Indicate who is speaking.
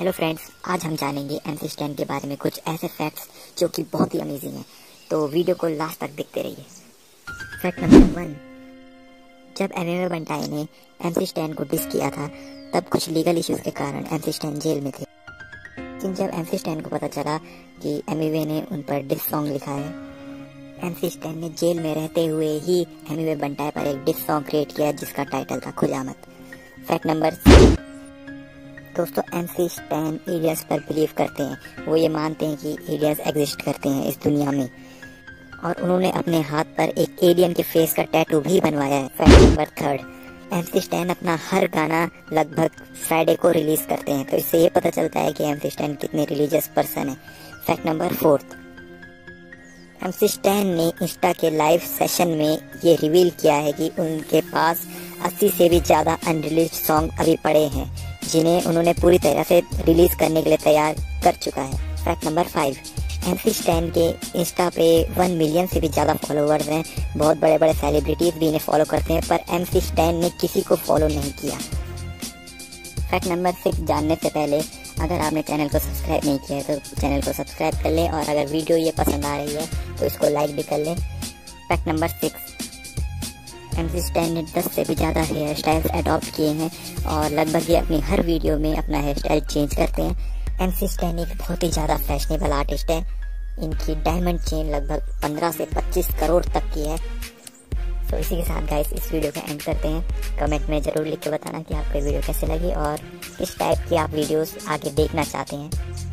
Speaker 1: Hello friends आज हम जानेंगे एम सी स्टैंड के बारे में कुछ ऐसे फैक्ट्स जो कि बहुत ही अमेजिंग है। तो वीडियो को लास्ट तक देखते रहिए। फैक्ट नंबर वन जब एम एम बंटाई ने एम सी स्टैंड को डिस किया था, तब कुछ लीगल इश्यूज़ के कारण एम स्टैंड जेल में थे। लेकिन जब एम सी स्टैंड को पता चला कि एम ने उन पर डिस सॉन्ग लिखा है एम स्टैंड ने जेल में रहते हुए ही एम बंटाई पर एक डिस सॉन्ग क्रिएट किया जिसका टाइटल था खुजामत फैक्ट नंबर दोस्तों एम सी स्टैन एलियंस पर बिलीव करते हैं। वो ये मानते हैं कि एलियंस एग्जिस्ट करते हैं इस दुनिया में। और उन्होंने अपने हाथ पर एक एलियन के फेस का टैटू भी बनवाया है fact number third M C Stan अपना हर गाना लगभग फ्राइडे को रिलीज़ करते हैं। तो इससे ये पता चलता है कि एम सी स्टैन कितने रिलीजियस पर्सन है। Fact number fourth M C Stan ने इंस्टा के लाइव सेशन में ये रिवील किया है कि उनके पास 80 से भी ज़्यादा अनरिलीज सॉन्ग अभी पड़े हैं। जिन्हें उन्होंने पूरी तरह से रिलीज़ करने के लिए तैयार कर चुका है। Fact number five M C Stan के इंस्टा पे वन मिलियन से भी ज़्यादा फॉलोअर्स हैं। बहुत बड़े बड़े सेलिब्रिटीज़ भी इन्हें फॉलो करते हैं, पर एम सी स्टैन ने किसी को फॉलो नहीं किया। फैक्ट नंबर सिक्स जानने से पहले अगर आपने चैनल को सब्सक्राइब नहीं किया है तो चैनल को सब्सक्राइब कर लें और अगर वीडियो ये पसंद आ रही है तो इसको लाइक भी कर लें। फैक्ट नंबर सिक्स ने दस से भी ज़्यादा हेयर स्टाइल्स अडॉप्ट किए हैं और लगभग ये अपनी हर वीडियो में अपना हेयर स्टाइल चेंज करते हैं। एम सी स्टैन एक बहुत ही ज़्यादा फैशनेबल आर्टिस्ट है। इनकी डायमंड चेन लगभग 15 से 25 करोड़ तक की है। तो इसी के साथ गाइस इस वीडियो का एंड करते हैं। कमेंट में ज़रूर लिख के बताना कि आपको वीडियो कैसे लगी और किस टाइप की आप वीडियोस आगे देखना चाहते हैं।